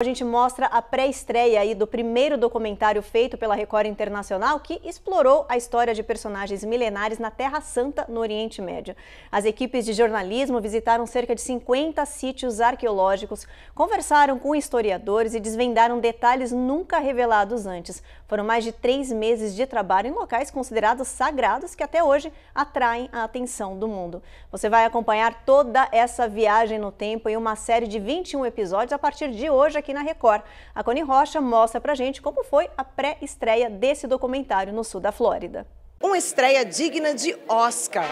A gente mostra a pré-estreia aí do primeiro documentário feito pela Record Internacional que explorou a história de personagens milenares na Terra Santa, no Oriente Médio. As equipes de jornalismo visitaram cerca de 50 sítios arqueológicos, conversaram com historiadores e desvendaram detalhes nunca revelados antes. Foram mais de três meses de trabalho em locais considerados sagrados que até hoje atraem a atenção do mundo. Você vai acompanhar toda essa viagem no tempo em uma série de 21 episódios a partir de hoje aqui aqui na Record. A Cone Rocha mostra pra gente como foi a pré-estreia desse documentário no sul da Flórida. Uma estreia digna de Oscar.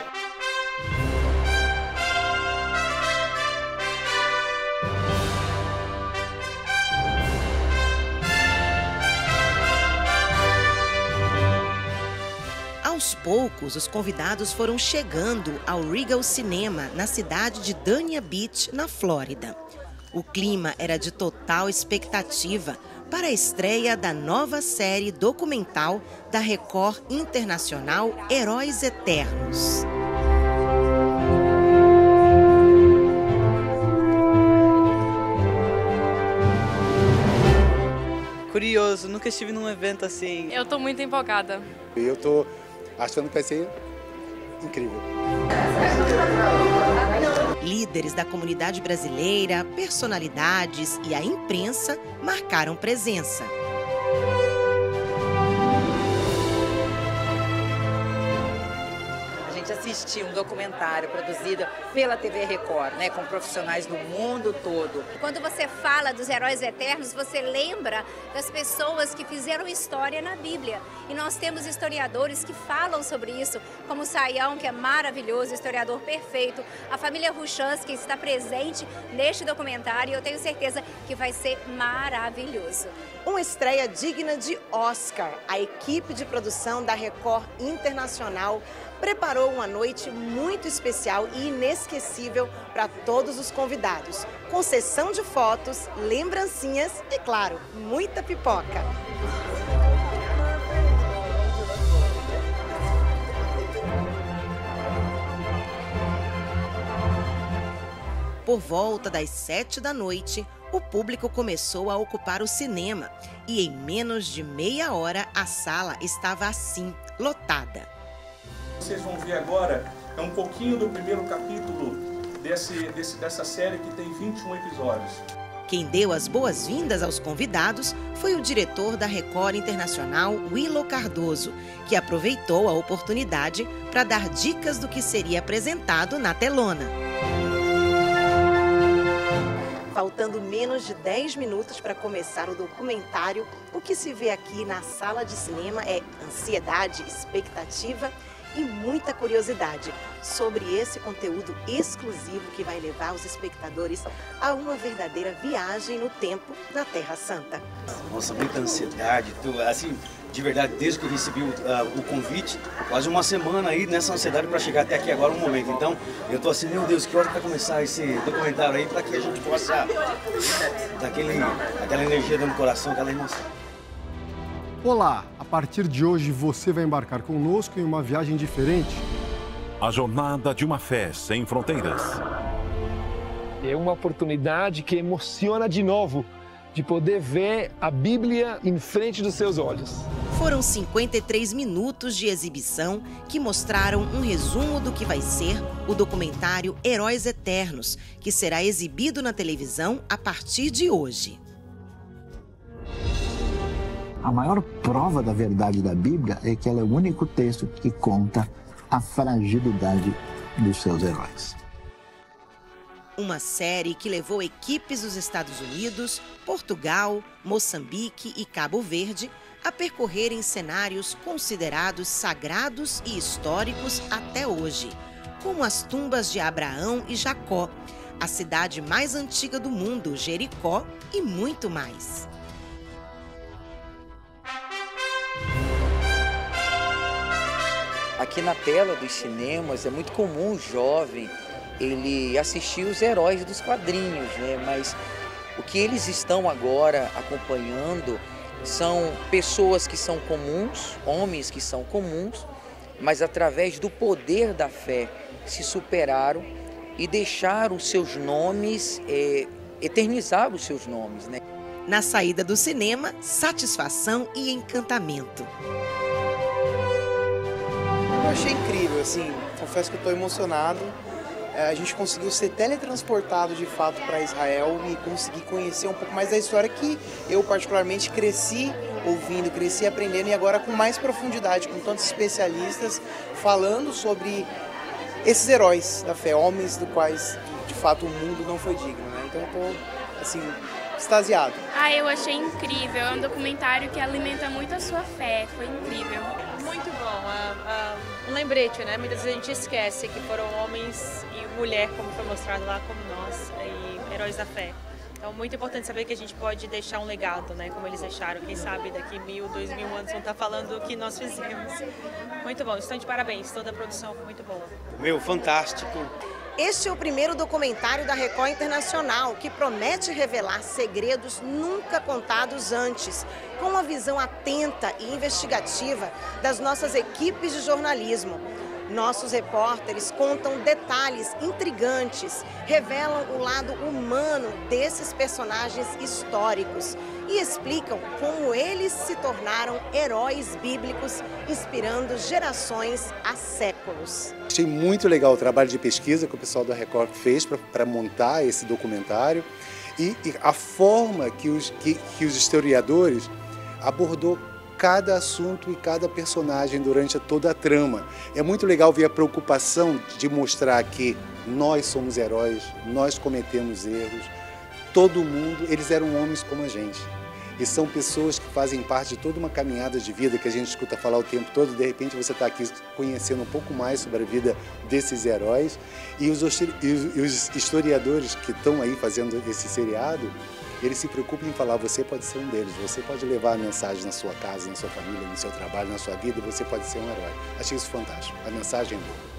Aos poucos, os convidados foram chegando ao Regal Cinema, na cidade de Dania Beach, na Flórida. O clima era de total expectativa para a estreia da nova série documental da Record Internacional Heróis Eternos. Curioso, nunca estive num evento assim. Eu estou muito empolgada. Eu estou achando que vai ser incrível. Líderes da comunidade brasileira, personalidades e a imprensa marcaram presença. Assistir um documentário produzido pela TV Record, né, com profissionais do mundo todo. Quando você fala dos heróis eternos, você lembra das pessoas que fizeram história na Bíblia. E nós temos historiadores que falam sobre isso, como o Saião, que é maravilhoso, historiador perfeito, a família Ruchans, que está presente neste documentário, e eu tenho certeza que vai ser maravilhoso. Uma estreia digna de Oscar. A equipe de produção da Record Internacional preparou uma noite muito especial e inesquecível para todos os convidados, com sessão de fotos, lembrancinhas e, claro, muita pipoca. Por volta das sete da noite, o público começou a ocupar o cinema e, em menos de meia hora, a sala estava assim, lotada. Vocês vão ver agora é um pouquinho do primeiro capítulo desse, desse, dessa série que tem 21 episódios. Quem deu as boas-vindas aos convidados foi o diretor da Record Internacional, Willow Cardoso, que aproveitou a oportunidade para dar dicas do que seria apresentado na telona. Faltando menos de 10 minutos para começar o documentário, o que se vê aqui na sala de cinema é ansiedade, expectativa e muita curiosidade sobre esse conteúdo exclusivo que vai levar os espectadores a uma verdadeira viagem no tempo na Terra Santa. Nossa, muita ansiedade, assim, de verdade, desde que eu recebi o, uh, o convite, quase uma semana aí nessa ansiedade para chegar até aqui agora um momento. Então, eu tô assim, meu Deus, que hora vai começar esse documentário aí para que a gente possa daquele, aquela energia do coração, aquela emoção. Olá, a partir de hoje você vai embarcar conosco em uma viagem diferente. A jornada de uma fé sem fronteiras. É uma oportunidade que emociona de novo de poder ver a Bíblia em frente dos seus olhos. Foram 53 minutos de exibição que mostraram um resumo do que vai ser o documentário Heróis Eternos, que será exibido na televisão a partir de hoje. A maior prova da verdade da Bíblia é que ela é o único texto que conta a fragilidade dos seus heróis. Uma série que levou equipes dos Estados Unidos, Portugal, Moçambique e Cabo Verde a percorrerem cenários considerados sagrados e históricos até hoje, como as tumbas de Abraão e Jacó, a cidade mais antiga do mundo, Jericó, e muito mais. Aqui na tela dos cinemas é muito comum o jovem ele assistir os heróis dos quadrinhos, né? Mas o que eles estão agora acompanhando são pessoas que são comuns, homens que são comuns, mas através do poder da fé se superaram e deixaram os seus nomes, é, eternizaram os seus nomes, né? Na saída do cinema, satisfação e encantamento. Achei incrível, assim, confesso que estou emocionado. É, a gente conseguiu ser teletransportado de fato para Israel e conseguir conhecer um pouco mais da história que eu particularmente cresci ouvindo, cresci aprendendo e agora com mais profundidade, com tantos especialistas falando sobre esses heróis da fé, homens do quais de fato o mundo não foi digno. Né? Então eu tô assim extasiado. Ah, eu achei incrível. É um documentário que alimenta muito a sua fé. Foi incrível. Lembrete, né? Muitas vezes a gente esquece que foram homens e mulher, como foi mostrado lá, como nós, e heróis da fé. Então, muito importante saber que a gente pode deixar um legado, né? Como eles deixaram. Quem sabe daqui mil, dois mil anos vão estar falando o que nós fizemos. Muito bom. Estão de parabéns. Toda a produção foi muito boa. Meu, fantástico. Este é o primeiro documentário da Record Internacional que promete revelar segredos nunca contados antes, com uma visão atenta e investigativa das nossas equipes de jornalismo. Nossos repórteres contam detalhes intrigantes, revelam o lado humano desses personagens históricos e explicam como eles se tornaram heróis bíblicos, inspirando gerações há séculos. Achei muito legal o trabalho de pesquisa que o pessoal da Record fez para montar esse documentário e, e a forma que os, que, que os historiadores abordou cada assunto e cada personagem durante toda a trama. É muito legal ver a preocupação de mostrar que nós somos heróis, nós cometemos erros, todo mundo, eles eram homens como a gente. E são pessoas que fazem parte de toda uma caminhada de vida que a gente escuta falar o tempo todo. De repente você está aqui conhecendo um pouco mais sobre a vida desses heróis. E os, e os historiadores que estão aí fazendo esse seriado, eles se preocupam em falar, você pode ser um deles, você pode levar a mensagem na sua casa, na sua família, no seu trabalho, na sua vida, você pode ser um herói. Achei isso fantástico. A mensagem é boa.